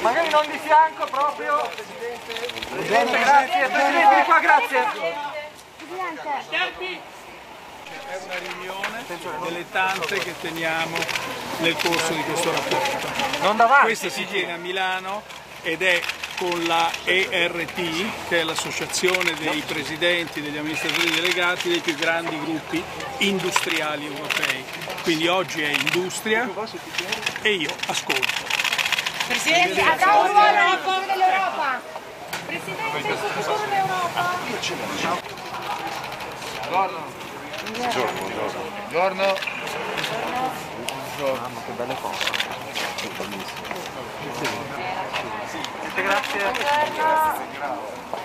Magari non di fianco proprio. Presidente, grazie. Presidente, qua, grazie. È una riunione delle tante che teniamo nel corso di questo rapporto. Non davanti. Questa si tiene a Milano ed è con la ERT, che è l'associazione dei presidenti, degli amministratori delegati dei più grandi gruppi industriali europei. Quindi oggi è industria e io ascolto. Presidente, a favore dell'Europa. Presidente, il futuro dell'Europa. Buongiorno. Grazie. ます。